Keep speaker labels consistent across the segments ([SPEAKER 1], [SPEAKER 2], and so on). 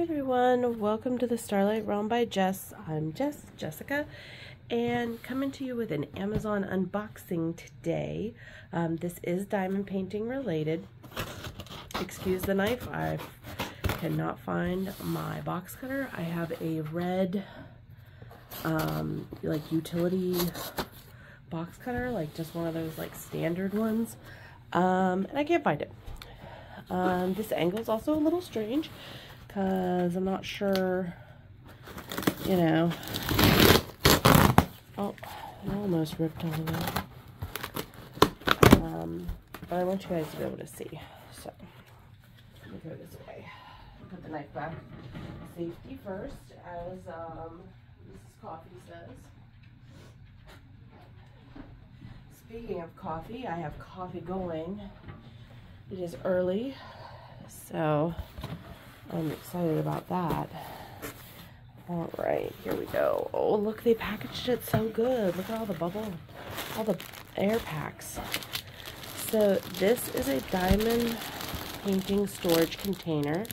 [SPEAKER 1] everyone, welcome to the Starlight Realm by Jess. I'm Jess, Jessica, and coming to you with an Amazon unboxing today. Um, this is diamond painting related. Excuse the knife, I cannot find my box cutter. I have a red, um, like utility box cutter, like just one of those like standard ones, um, and I can't find it. Um, this angle is also a little strange because I'm not sure, you know. Oh, I almost ripped all of it. Um, but I want you guys to be able to see. So, let me throw this away. Put the knife back. Safety first, as um, Mrs. Coffee says. Speaking of coffee, I have coffee going. It is early, so I'm excited about that. All right, here we go. Oh, look, they packaged it so good. Look at all the bubble, all the air packs. So this is a diamond painting storage container.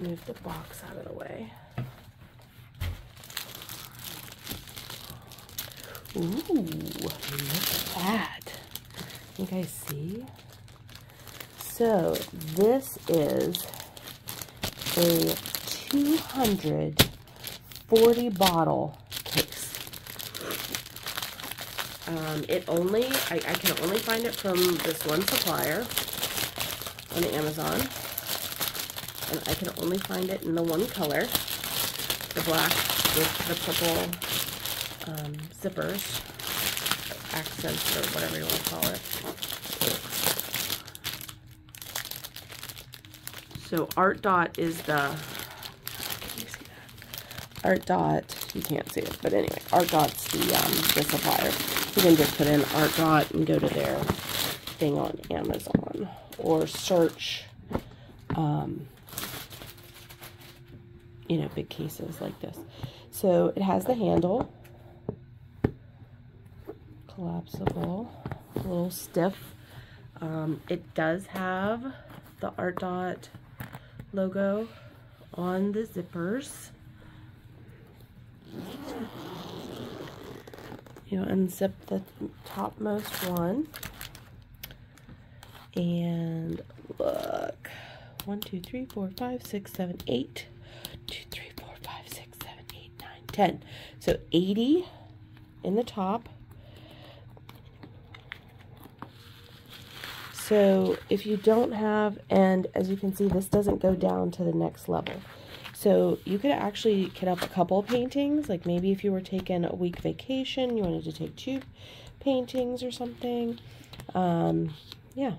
[SPEAKER 1] move the box out of the way. Ooh, look at that. You guys see? So this is a 240 bottle case. Um, it only, I, I can only find it from this one supplier on the Amazon. And I can only find it in the one color, the black with the purple um, zippers, accents, or whatever you want to call it. So ARTDOT is the, ARTDOT, you can't see it, but anyway, ARTDOT's the, um, the supplier. You can just put in ARTDOT and go to their thing on Amazon or search, um, you know, big cases like this. So it has the handle collapsible, a little stiff. Um, it does have the ARTDOT logo on the zippers. You unzip the topmost one. And look. One, two, three, four, five, six, seven, eight. Two, three, four, five, six, seven, eight, nine, ten. So 80 in the top. So if you don't have, and as you can see, this doesn't go down to the next level. So you could actually kit up a couple paintings, like maybe if you were taking a week vacation, you wanted to take two paintings or something. Um, yeah.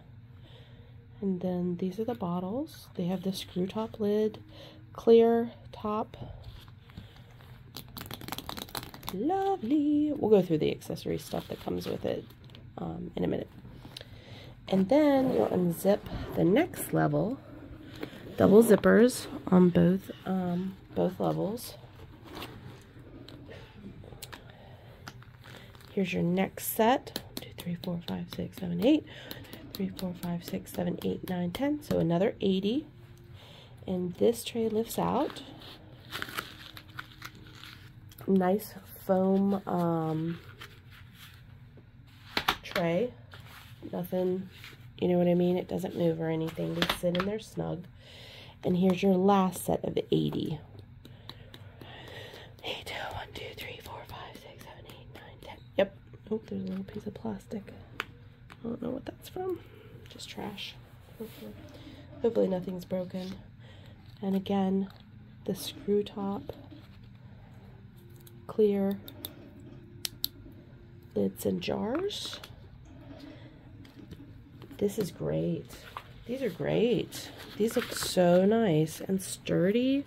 [SPEAKER 1] And then these are the bottles. They have the screw top lid, clear top. Lovely. We'll go through the accessory stuff that comes with it um, in a minute. And then you'll unzip the next level, double zippers on both, um, both levels. Here's your next set. Two, three, four, five, six, seven, eight. Three, four, five, six, seven, eight, nine, ten. So another 80. And this tray lifts out. Nice foam um, tray Nothing, you know what I mean? It doesn't move or anything. They sit in there snug. And here's your last set of 80. 8, 1, 2, 3, 4, 5, 6, 7, 8, 9, 10. Yep. Oh, there's a little piece of plastic. I don't know what that's from. Just trash. Hopefully, hopefully nothing's broken. And again, the screw top. Clear lids and jars. This is great. These are great. These look so nice and sturdy.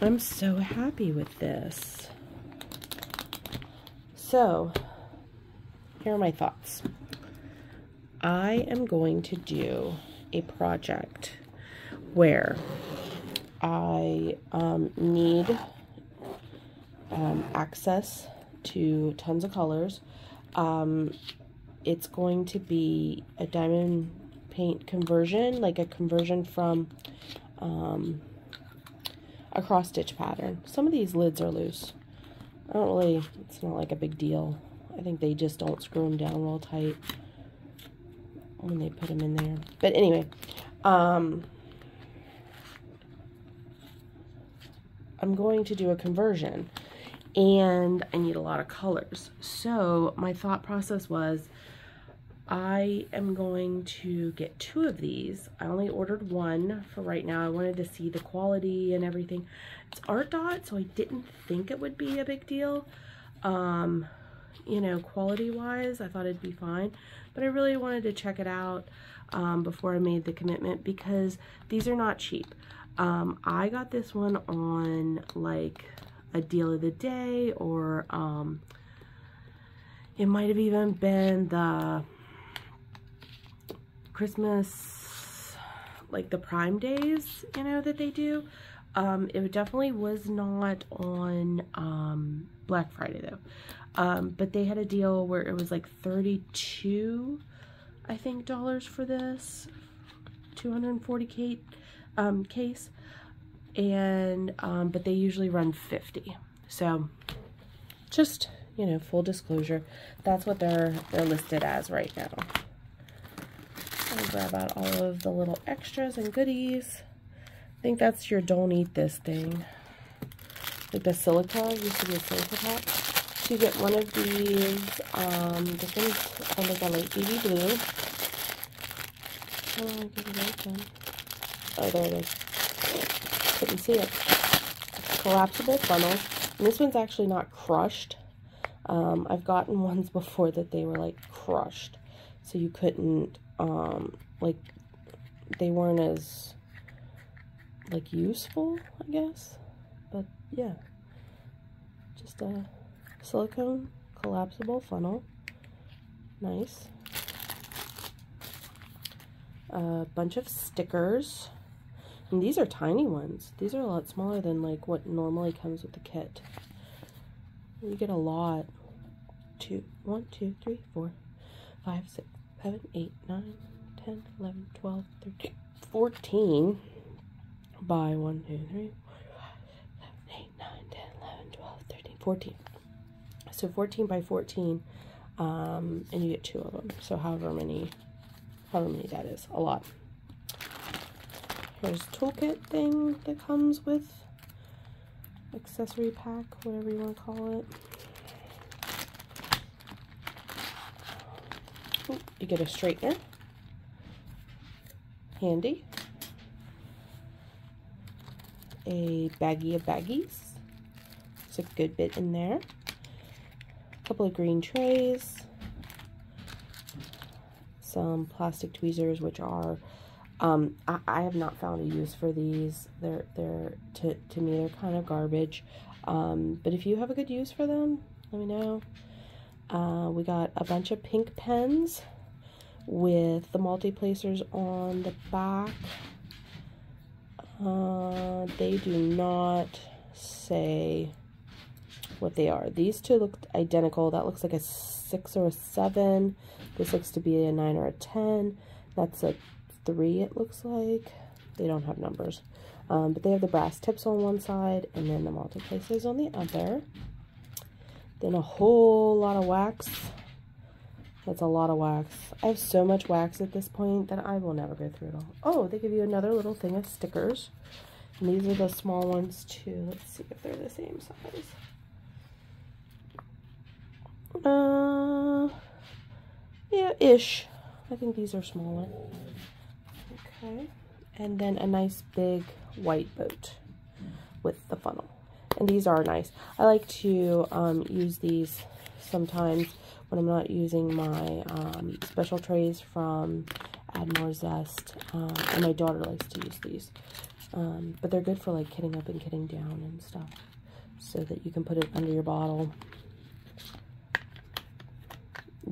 [SPEAKER 1] I'm so happy with this. So, here are my thoughts. I am going to do a project where I um, need um, access to tons of colors. Um, it's going to be a diamond paint conversion, like a conversion from um, a cross stitch pattern. Some of these lids are loose. I don't really, it's not like a big deal. I think they just don't screw them down real tight when they put them in there. But anyway, um, I'm going to do a conversion and I need a lot of colors. So my thought process was I am going to get two of these. I only ordered one for right now. I wanted to see the quality and everything. It's ARTDOT, so I didn't think it would be a big deal. Um, you know, quality-wise, I thought it'd be fine. But I really wanted to check it out um, before I made the commitment because these are not cheap. Um, I got this one on, like, a deal of the day or um, it might have even been the Christmas, like the Prime days, you know, that they do. Um, it definitely was not on um, Black Friday though. Um, but they had a deal where it was like 32, I think, dollars for this 240 case, um, case. And, um, but they usually run 50. So just, you know, full disclosure, that's what they're, they're listed as right now. Grab out all of the little extras and goodies. I think that's your don't eat this thing. Like the silica, used to be a silica you get one of these, um, this one's I think a light baby blue. Oh, it open. Oh, there it is. Couldn't see it. Collapsible funnel. And this one's actually not crushed. Um, I've gotten ones before that they were like crushed. So you couldn't um, like they weren't as like useful, I guess. But yeah, just a silicone collapsible funnel. Nice. A bunch of stickers. And these are tiny ones. These are a lot smaller than like what normally comes with the kit. You get a lot. Two, one, two, three, four, five, six, 7, 8, 9, 10, 11, 12, 13, 14 by 1, 2, 3, 4, 5, 7, 8, 9, 10, 11, 12, 13, 14. So 14 by 14, um, and you get two of them. So however many, however many that is, a lot. Here's toolkit thing that comes with accessory pack, whatever you want to call it. you get a straightener. Handy. A baggie of baggies. It's a good bit in there. A couple of green trays. Some plastic tweezers, which are, um, I, I have not found a use for these. They're, they're, to, to me, they're kind of garbage. Um, but if you have a good use for them, let me know. Uh, we got a bunch of pink pens with the multi-placers on the back. Uh, they do not say what they are. These two look identical. That looks like a 6 or a 7. This looks to be a 9 or a 10. That's a 3 it looks like. They don't have numbers. Um, but they have the brass tips on one side and then the multi-placers on the other. Then a whole lot of wax that's a lot of wax. I have so much wax at this point that I will never go through it all. Oh, they give you another little thing of stickers. And these are the small ones too. Let's see if they're the same size. Uh, yeah, ish. I think these are smaller. Okay. And then a nice big white boat with the funnel. And these are nice. I like to um, use these sometimes when I'm not using my um, special trays from Add More Zest. Uh, and my daughter likes to use these. Um, but they're good for like kitting up and kitting down and stuff. So that you can put it under your bottle.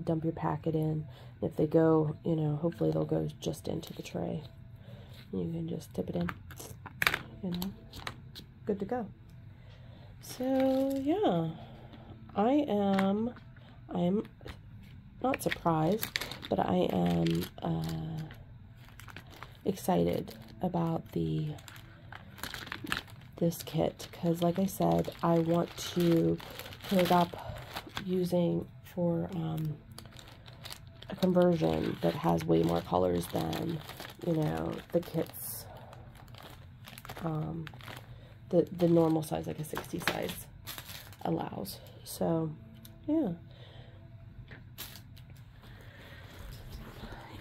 [SPEAKER 1] Dump your packet in. If they go, you know, hopefully they'll go just into the tray. You can just tip it in. You know, good to go. So, yeah. I am I am not surprised, but I am uh, excited about the this kit. Because like I said I want to put it up using for um, a conversion that has way more colors than you know the kits um, the the normal size like a 60 size allows. So yeah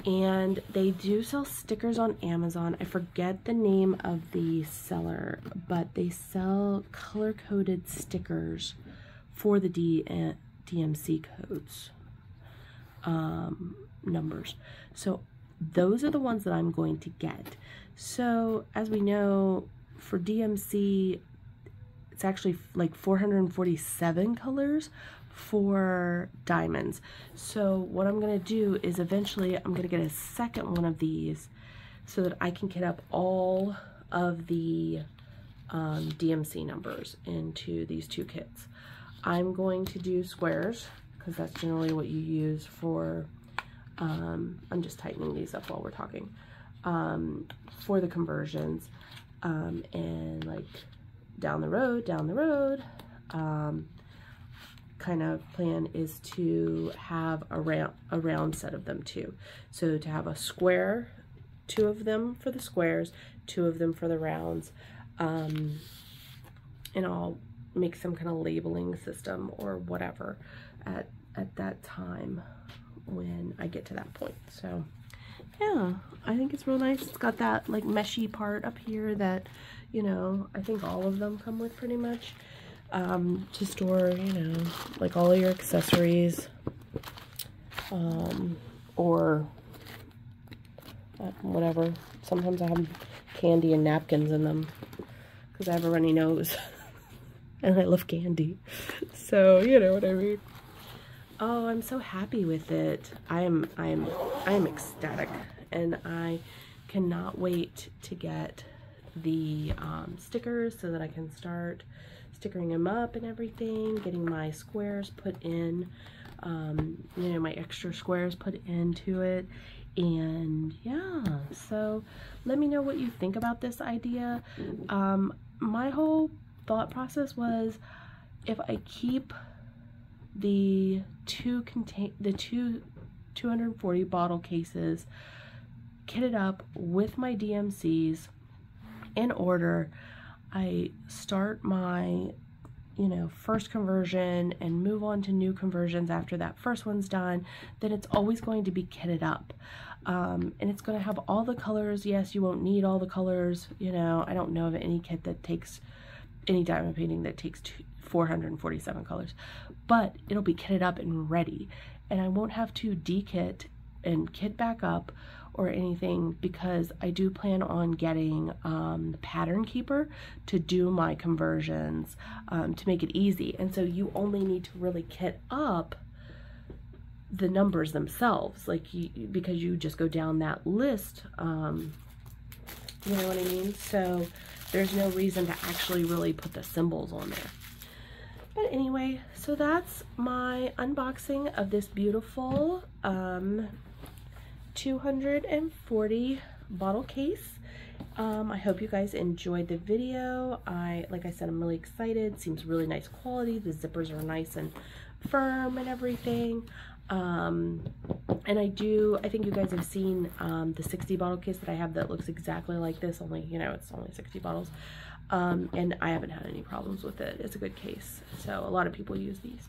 [SPEAKER 1] and they do sell stickers on Amazon. I forget the name of the seller, but they sell color-coded stickers for the D DMC codes um, numbers. So those are the ones that I'm going to get. So as we know, for DMC, it's actually like 447 colors for diamonds. So what I'm going to do is eventually I'm going to get a second one of these so that I can get up all of the um, DMC numbers into these two kits. I'm going to do squares because that's generally what you use for, um, I'm just tightening these up while we're talking, um, for the conversions um, and like down the road, down the road, um, kind of plan is to have a round, a round set of them too. So to have a square, two of them for the squares, two of them for the rounds, um, and I'll make some kind of labeling system or whatever at, at that time when I get to that point. So yeah, I think it's real nice. It's got that like meshy part up here that, you know, I think all of them come with pretty much um, to store, you know, like all of your accessories um, or uh, whatever. Sometimes I have candy and napkins in them because I have a runny nose and I love candy. So, you know what I mean. Oh, I'm so happy with it. I am, I am, I am ecstatic and I cannot wait to get the um, stickers so that I can start stickering them up and everything, getting my squares put in, um, you know, my extra squares put into it. And yeah, so let me know what you think about this idea. Um, my whole thought process was if I keep the two contain the two 240 bottle cases kitted up with my DMCs in order I start my you know, first conversion and move on to new conversions after that first one's done, then it's always going to be kitted up. Um, and it's going to have all the colors. Yes, you won't need all the colors. You know, I don't know of any kit that takes, any diamond painting that takes two, 447 colors, but it'll be kitted up and ready. And I won't have to dekit and kit back up or anything because I do plan on getting um, Pattern Keeper to do my conversions um, to make it easy. And so you only need to really kit up the numbers themselves, like you, because you just go down that list. Um, you know what I mean? So there's no reason to actually really put the symbols on there. But anyway, so that's my unboxing of this beautiful um, 240 bottle case. Um, I hope you guys enjoyed the video. I, like I said, I'm really excited. Seems really nice quality. The zippers are nice and firm and everything. Um, and I do, I think you guys have seen um, the 60 bottle case that I have that looks exactly like this, only, you know, it's only 60 bottles. Um, and I haven't had any problems with it. It's a good case. So a lot of people use these.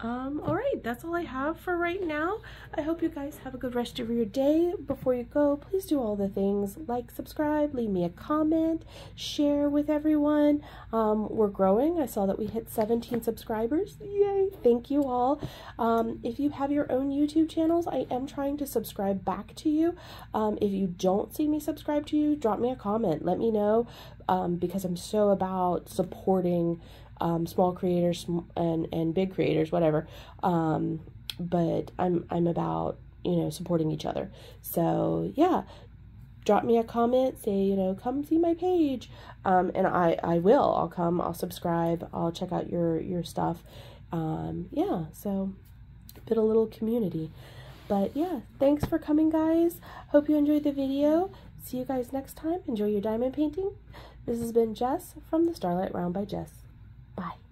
[SPEAKER 1] Um, all right, that's all I have for right now. I hope you guys have a good rest of your day. Before you go, please do all the things like subscribe, leave me a comment, share with everyone. Um, we're growing. I saw that we hit 17 subscribers. Yay! Thank you all. Um, if you have your own YouTube channels, I am trying to subscribe back to you. Um, if you don't see me subscribe to you, drop me a comment. Let me know um, because I'm so about supporting um, small creators and and big creators, whatever. Um, but I'm I'm about you know supporting each other. So yeah, drop me a comment, say you know come see my page, um, and I I will. I'll come. I'll subscribe. I'll check out your your stuff. Um, yeah. So bit a little community. But yeah, thanks for coming, guys. Hope you enjoyed the video. see you guys next time. Enjoy your diamond painting. This has been Jess from the Starlight Realm by Jess. Bye.